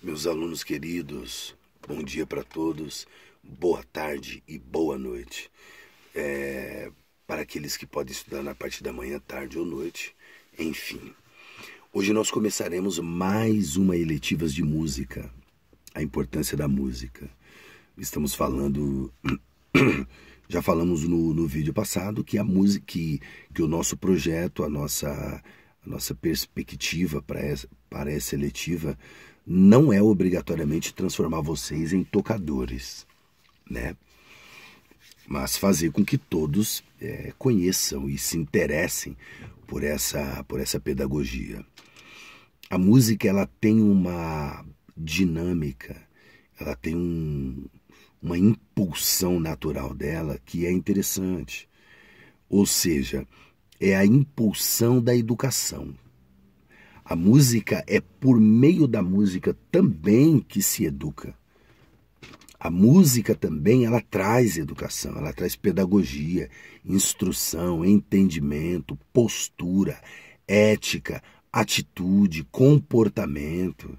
Meus alunos queridos, bom dia para todos, boa tarde e boa noite. É, para aqueles que podem estudar na parte da manhã, tarde ou noite, enfim. Hoje nós começaremos mais uma eletivas de música, a importância da música. Estamos falando, já falamos no, no vídeo passado que a música, que, que o nosso projeto, a nossa, a nossa perspectiva para essa, para essa eletiva não é obrigatoriamente transformar vocês em tocadores, né? Mas fazer com que todos é, conheçam e se interessem por essa, por essa pedagogia. A música ela tem uma dinâmica, ela tem um, uma impulsão natural dela que é interessante. Ou seja, é a impulsão da educação. A música é por meio da música também que se educa. A música também ela traz educação, ela traz pedagogia, instrução, entendimento, postura, ética, atitude, comportamento.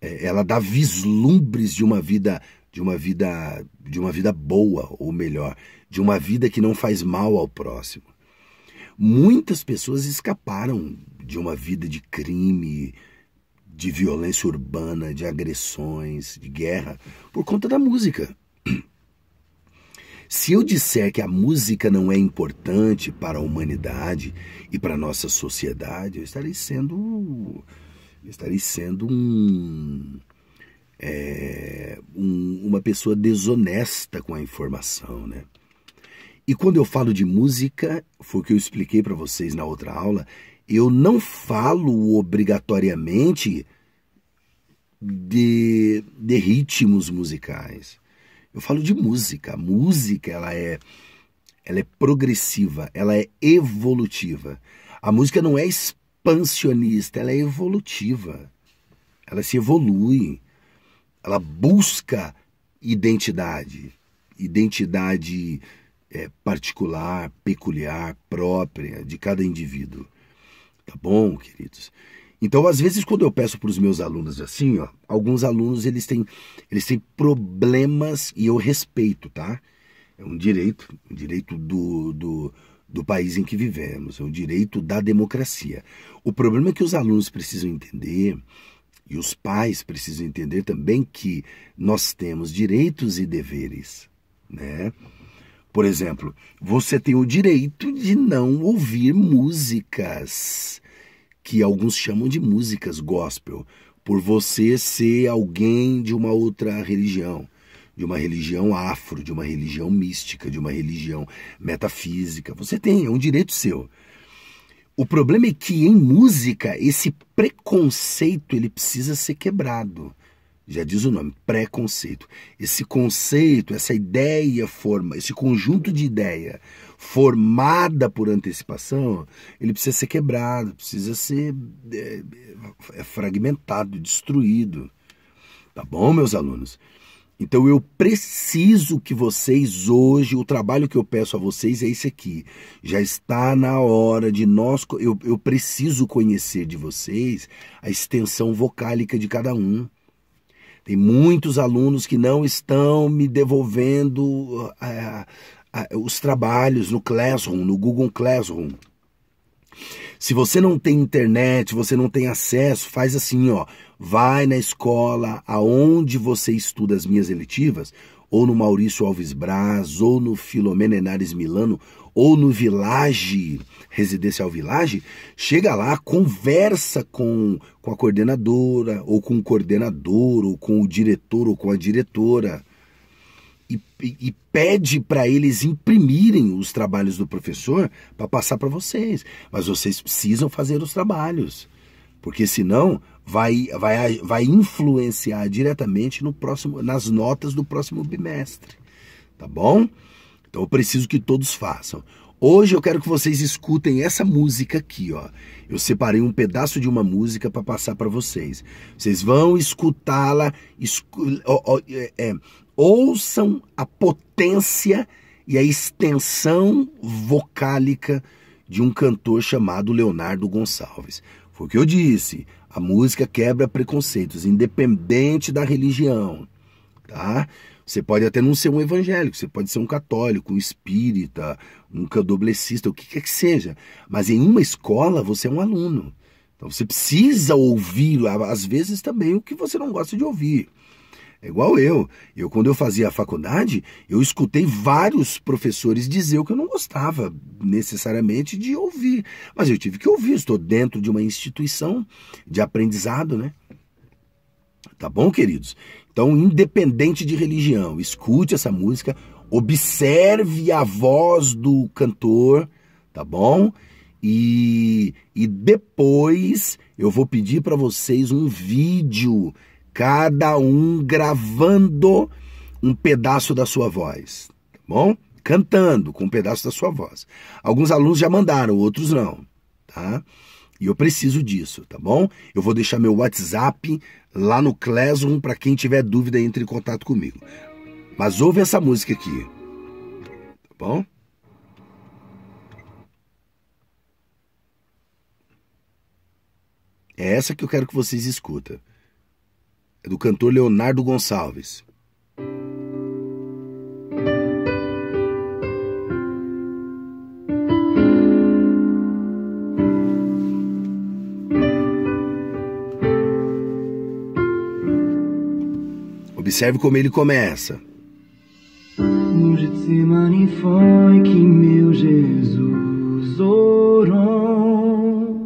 É, ela dá vislumbres de uma vida, de uma vida, de uma vida boa, ou melhor, de uma vida que não faz mal ao próximo. Muitas pessoas escaparam de uma vida de crime, de violência urbana, de agressões, de guerra, por conta da música. Se eu disser que a música não é importante para a humanidade e para a nossa sociedade, eu estarei sendo, estarei sendo um, é, um, uma pessoa desonesta com a informação, né? E quando eu falo de música, foi o que eu expliquei para vocês na outra aula, eu não falo obrigatoriamente de, de ritmos musicais. Eu falo de música. A música ela é, ela é progressiva, ela é evolutiva. A música não é expansionista, ela é evolutiva. Ela se evolui. Ela busca identidade, identidade é, particular, peculiar, própria de cada indivíduo. Tá bom, queridos? Então, às vezes, quando eu peço para os meus alunos assim, ó, alguns alunos eles têm, eles têm problemas e eu respeito, tá? É um direito, um direito do, do, do país em que vivemos, é um direito da democracia. O problema é que os alunos precisam entender e os pais precisam entender também que nós temos direitos e deveres, né? Por exemplo, você tem o direito de não ouvir músicas que alguns chamam de músicas gospel, por você ser alguém de uma outra religião, de uma religião afro, de uma religião mística, de uma religião metafísica. Você tem, é um direito seu. O problema é que em música esse preconceito ele precisa ser quebrado. Já diz o nome, preconceito. Esse conceito, essa ideia forma, esse conjunto de ideia formada por antecipação, ele precisa ser quebrado, precisa ser é, é fragmentado, destruído. Tá bom, meus alunos? Então eu preciso que vocês hoje, o trabalho que eu peço a vocês é esse aqui. Já está na hora de nós, eu, eu preciso conhecer de vocês a extensão vocálica de cada um. Tem muitos alunos que não estão me devolvendo uh, uh, os trabalhos no Classroom, no Google Classroom. Se você não tem internet, você não tem acesso, faz assim, ó, vai na escola aonde você estuda as minhas eletivas, ou no Maurício Alves Braz, ou no Filomena Enares Milano, ou no Village, Residencial Village, chega lá, conversa com, com a coordenadora, ou com o coordenador, ou com o diretor, ou com a diretora, e, e, e pede para eles imprimirem os trabalhos do professor para passar para vocês. Mas vocês precisam fazer os trabalhos, porque senão vai, vai, vai influenciar diretamente no próximo, nas notas do próximo bimestre. Tá bom? Então eu preciso que todos façam. Hoje eu quero que vocês escutem essa música aqui, ó. Eu separei um pedaço de uma música para passar para vocês. Vocês vão escutá-la, escu é, é, ouçam a potência e a extensão vocálica de um cantor chamado Leonardo Gonçalves. Foi o que eu disse. A música quebra preconceitos, independente da religião, tá? Você pode até não ser um evangélico, você pode ser um católico, um espírita, um candomblessista, o que quer que seja. Mas em uma escola você é um aluno. Então você precisa ouvir, às vezes também, o que você não gosta de ouvir. É igual eu. Eu, quando eu fazia a faculdade, eu escutei vários professores dizer o que eu não gostava necessariamente de ouvir. Mas eu tive que ouvir, estou dentro de uma instituição de aprendizado, né? Tá bom, queridos? Então, independente de religião, escute essa música, observe a voz do cantor, tá bom? E, e depois eu vou pedir para vocês um vídeo cada um gravando um pedaço da sua voz, tá bom? Cantando com um pedaço da sua voz. Alguns alunos já mandaram, outros não, tá? E eu preciso disso, tá bom? Eu vou deixar meu WhatsApp lá no Classroom para quem tiver dúvida entre em contato comigo. Mas ouve essa música aqui, tá bom? É essa que eu quero que vocês escutem é do cantor Leonardo Gonçalves. Observe como ele começa. No Getsemane foi que meu Jesus orou,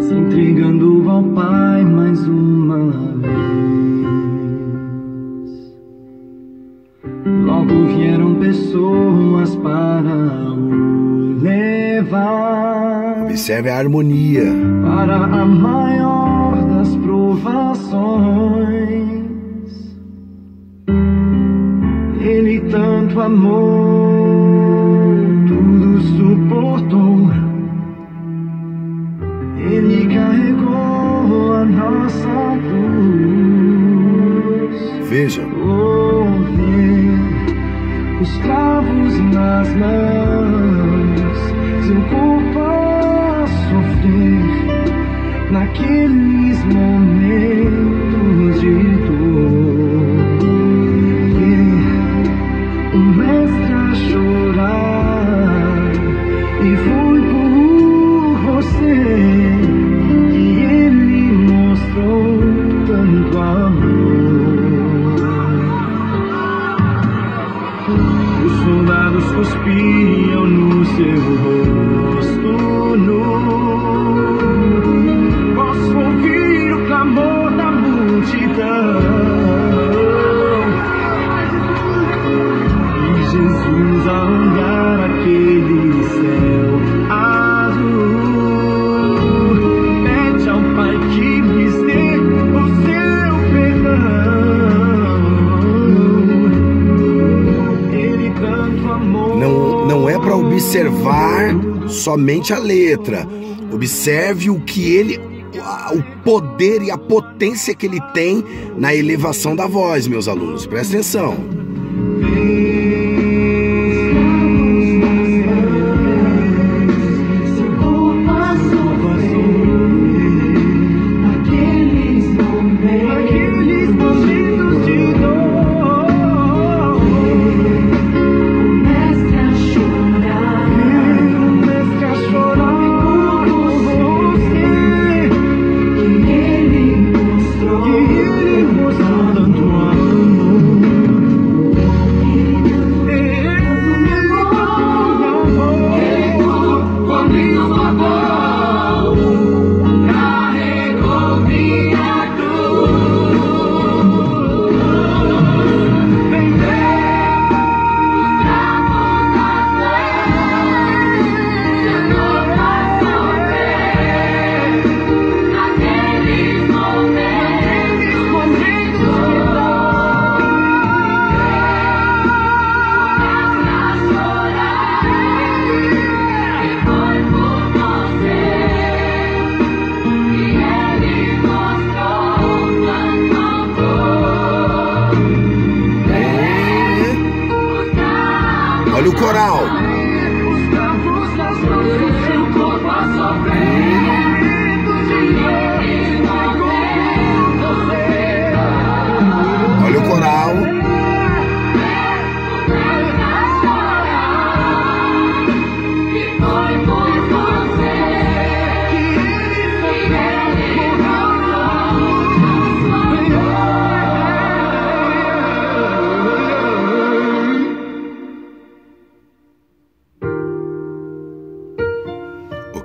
se entregando ao Pai mais uma pessoas para o levar. Observe a harmonia. Para a maior das provações. Tanto amou, tudo suportou. Ele carregou a nossa cruz. Veja. Oh, os cravos nas mãos, seu corpo a sofrer naqueles momentos soldados cuspiam no seu rosto nu. Posso ouvir o clamor da multidão. E Jesus a observar somente a letra. Observe o que ele, o poder e a potência que ele tem na elevação da voz, meus alunos. Presta atenção.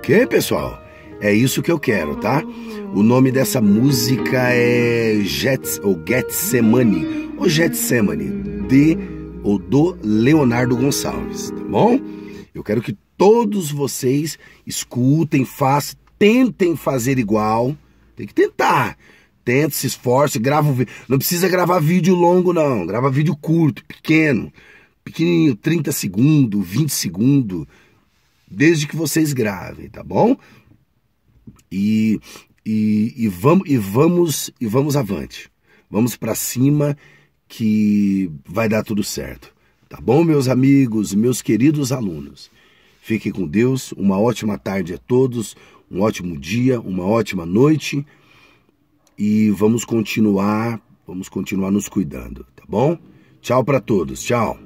Ok, pessoal? É isso que eu quero, tá? O nome dessa música é Jets ou Getsemane ou Getsemane de ou do Leonardo Gonçalves, tá bom? Eu quero que todos vocês escutem, façam, tentem fazer igual. Tem que tentar. Tenta, se esforce, grava um vídeo. Não precisa gravar vídeo longo, não. Grava vídeo curto, pequeno. Pequenininho, 30 segundos, 20 segundos. Desde que vocês gravem, tá bom? E, e, e vamos, e vamos, e vamos avante. Vamos para cima que vai dar tudo certo. Tá bom, meus amigos, meus queridos alunos? Fiquem com Deus, uma ótima tarde a todos, um ótimo dia, uma ótima noite e vamos continuar, vamos continuar nos cuidando, tá bom? Tchau para todos, tchau.